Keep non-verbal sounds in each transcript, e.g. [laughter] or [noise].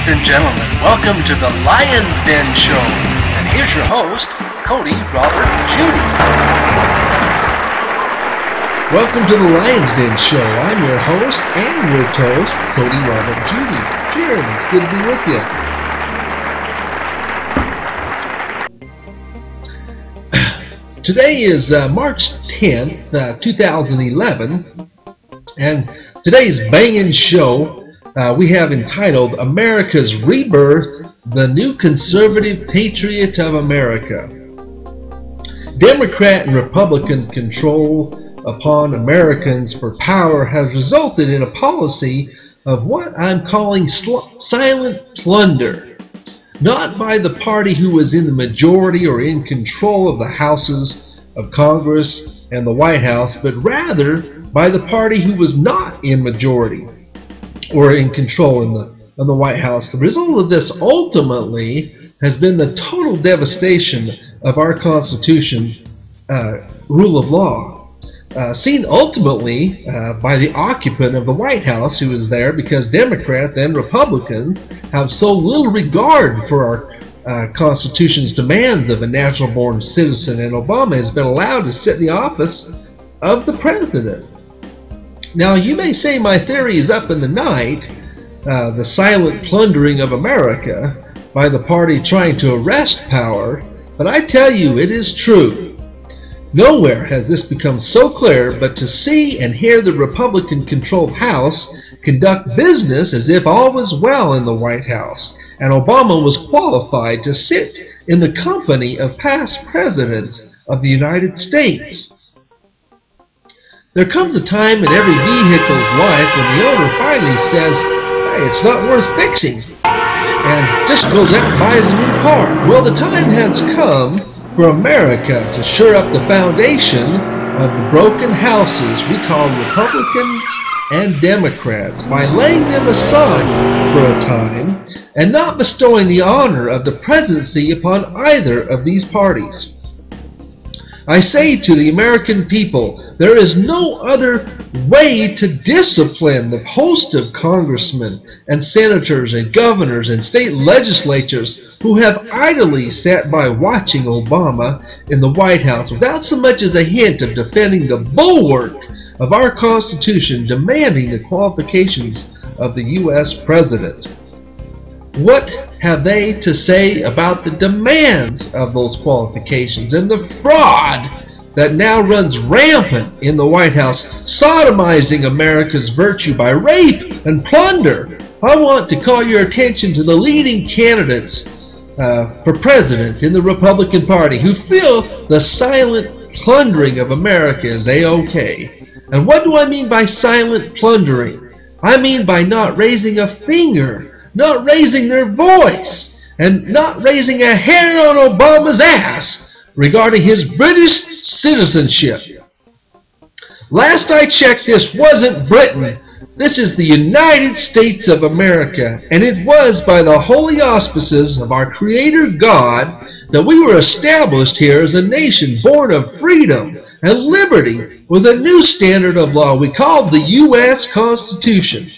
Ladies and gentlemen, welcome to the Lion's Den Show. And here's your host, Cody Robert Judy. Welcome to the Lion's Den Show. I'm your host and your toast, Cody Robert Judy. Cheers. It's good to be with you. [clears throat] Today is uh, March 10th, uh, 2011, and today's banging show uh, we have entitled America's Rebirth The New Conservative Patriot of America. Democrat and Republican control upon Americans for power has resulted in a policy of what I'm calling silent plunder. Not by the party who was in the majority or in control of the houses of Congress and the White House, but rather by the party who was not in majority or in control in the, in the White House. The result of this ultimately has been the total devastation of our Constitution, uh, rule of law. Uh, seen ultimately uh, by the occupant of the White House who is there because Democrats and Republicans have so little regard for our uh, Constitution's demands of a natural born citizen, and Obama has been allowed to sit in the office of the president. Now, you may say my theory is up in the night, uh, the silent plundering of America by the party trying to arrest power, but I tell you it is true. Nowhere has this become so clear, but to see and hear the Republican-controlled House conduct business as if all was well in the White House, and Obama was qualified to sit in the company of past presidents of the United States. There comes a time in every vehicle's life when the owner finally says, hey, it's not worth fixing, and just goes out and buys a new car. Well, the time has come for America to shore up the foundation of the broken houses we call Republicans and Democrats by laying them aside for a time and not bestowing the honor of the presidency upon either of these parties. I say to the American people, there is no other way to discipline the host of congressmen and senators and governors and state legislatures who have idly sat by watching Obama in the White House without so much as a hint of defending the bulwark of our Constitution demanding the qualifications of the U.S. President. What have they to say about the demands of those qualifications and the fraud that now runs rampant in the White House, sodomizing America's virtue by rape and plunder? I want to call your attention to the leading candidates uh, for president in the Republican Party who feel the silent plundering of America is a-okay. And what do I mean by silent plundering? I mean by not raising a finger not raising their voice and not raising a hair on Obama's ass regarding his British citizenship. Last I checked, this wasn't Britain. This is the United States of America, and it was by the holy auspices of our Creator God that we were established here as a nation born of freedom and liberty with a new standard of law we call the U.S. Constitution.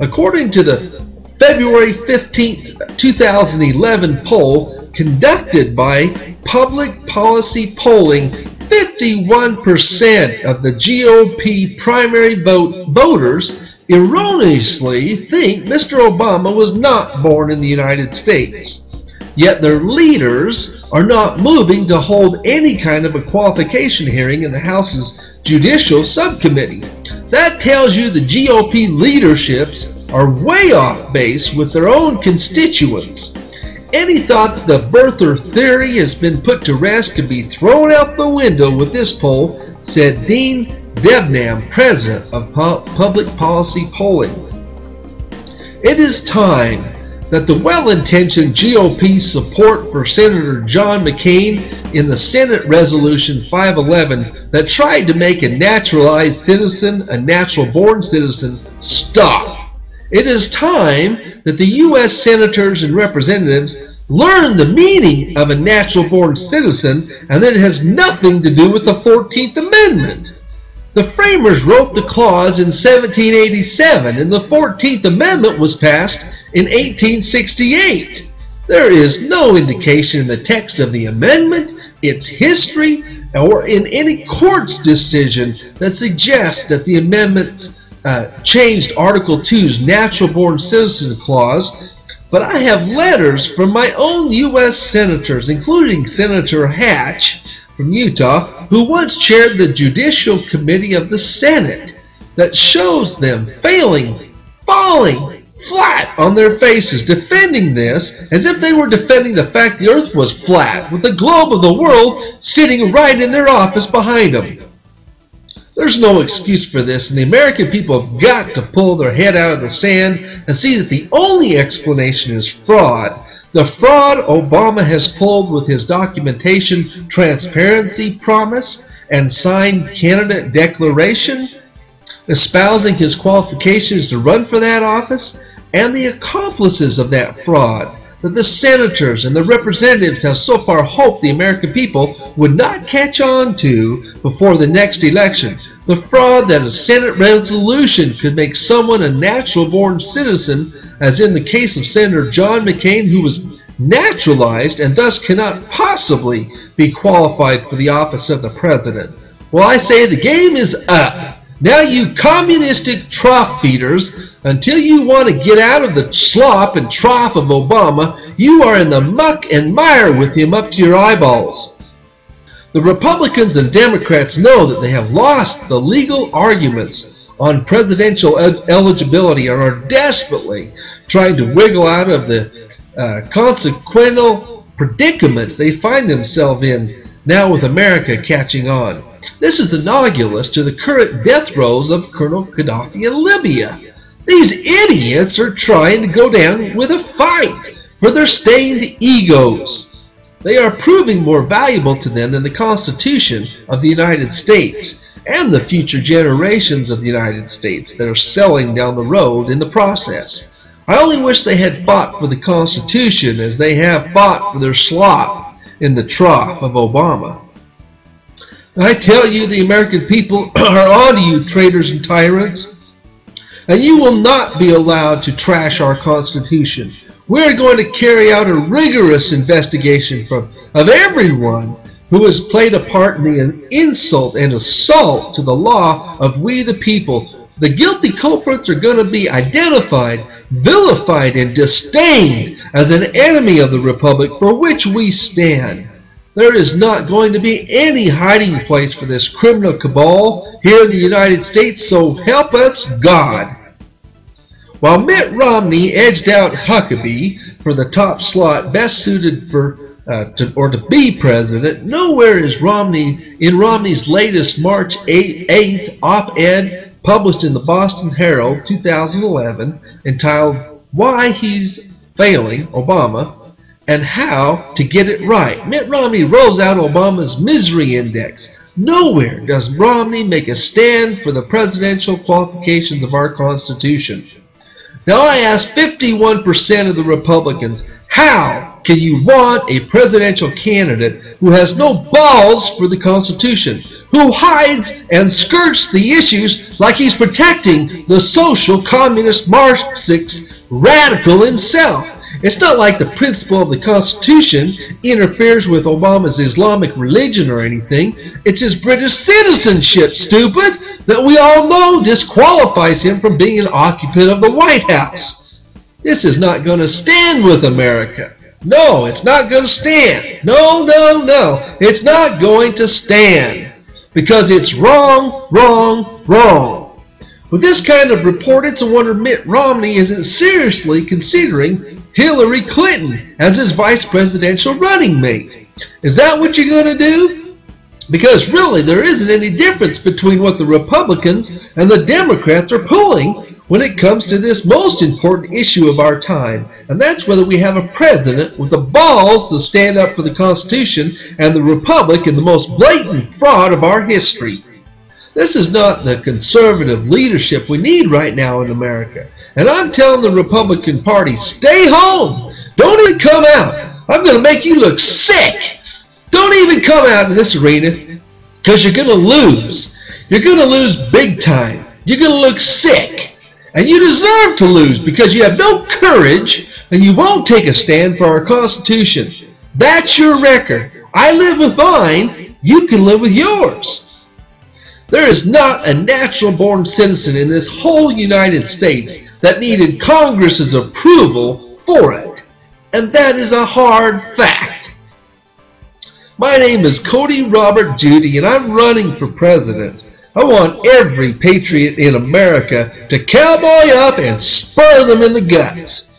According to the February 15, 2011 poll conducted by Public Policy Polling, 51% of the GOP primary vote voters erroneously think Mr. Obama was not born in the United States. Yet their leaders are not moving to hold any kind of a qualification hearing in the House's Judicial Subcommittee. That tells you the GOP leaderships are way off base with their own constituents. Any thought that the birther theory has been put to rest can be thrown out the window with this poll, said Dean Debnam, president of Public Policy Polling. It is time that the well-intentioned GOP support for Senator John McCain in the Senate Resolution 511 that tried to make a naturalized citizen a natural-born citizen stop. It is time that the U.S. senators and representatives learn the meaning of a natural born citizen and that it has nothing to do with the 14th Amendment. The framers wrote the clause in 1787 and the 14th Amendment was passed in 1868. There is no indication in the text of the amendment, its history, or in any court's decision that suggests that the amendment uh, changed Article 2's natural born citizen clause, but I have letters from my own U.S. senators, including Senator Hatch, from Utah who once chaired the Judicial Committee of the Senate that shows them failing, falling flat on their faces, defending this as if they were defending the fact the earth was flat, with the globe of the world sitting right in their office behind them. There's no excuse for this, and the American people have got to pull their head out of the sand and see that the only explanation is fraud the fraud Obama has pulled with his documentation transparency promise and signed candidate declaration, espousing his qualifications to run for that office, and the accomplices of that fraud that the senators and the representatives have so far hoped the American people would not catch on to before the next election. The fraud that a Senate resolution could make someone a natural born citizen as in the case of Senator John McCain, who was naturalized and thus cannot possibly be qualified for the office of the president. Well, I say the game is up. Now, you communistic trough feeders, until you want to get out of the slop and trough of Obama, you are in the muck and mire with him up to your eyeballs. The Republicans and Democrats know that they have lost the legal arguments on presidential eligibility and are desperately trying to wiggle out of the uh, consequential predicaments they find themselves in now with America catching on. This is analogous to the current death throes of Colonel Gaddafi in Libya. These idiots are trying to go down with a fight for their stained egos. They are proving more valuable to them than the Constitution of the United States and the future generations of the United States that are selling down the road in the process. I only wish they had fought for the Constitution as they have fought for their slop in the trough of Obama. I tell you, the American people [clears throat] are on to you, traitors and tyrants, and you will not be allowed to trash our Constitution. We're going to carry out a rigorous investigation from, of everyone who has played a part in the insult and assault to the law of we the people. The guilty culprits are going to be identified, vilified, and disdained as an enemy of the Republic for which we stand. There is not going to be any hiding place for this criminal cabal here in the United States, so help us God. While Mitt Romney edged out Huckabee for the top slot best suited for uh, to, or to be president. Nowhere is Romney in Romney's latest March 8, 8th op-ed published in the Boston Herald 2011 entitled Why He's Failing Obama and How to Get It Right. Mitt Romney rolls out Obama's misery index. Nowhere does Romney make a stand for the presidential qualifications of our Constitution. Now I ask 51% of the Republicans, how can you want a presidential candidate who has no balls for the Constitution, who hides and skirts the issues like he's protecting the social communist Marxist radical himself? It's not like the principle of the Constitution interferes with Obama's Islamic religion or anything. It's his British citizenship, stupid, that we all know disqualifies him from being an occupant of the White House. This is not going to stand with America. No, it's not going to stand. No, no, no. It's not going to stand. Because it's wrong, wrong, wrong. With this kind of report, it's a wonder Mitt Romney isn't seriously considering Hillary Clinton as his vice presidential running mate. Is that what you're going to do? Because really, there isn't any difference between what the Republicans and the Democrats are pulling when it comes to this most important issue of our time, and that's whether we have a president with the balls to stand up for the Constitution and the Republic in the most blatant fraud of our history. This is not the conservative leadership we need right now in America. And I'm telling the Republican Party, stay home. Don't even come out. I'm going to make you look sick. Don't even come out in this arena because you're going to lose. You're going to lose big time. You're going to look sick. And you deserve to lose because you have no courage and you won't take a stand for our Constitution. That's your record. I live with mine. You can live with yours. There is not a natural born citizen in this whole United States that needed Congress's approval for it. And that is a hard fact. My name is Cody Robert Judy and I'm running for president. I want every patriot in America to cowboy up and spur them in the guts.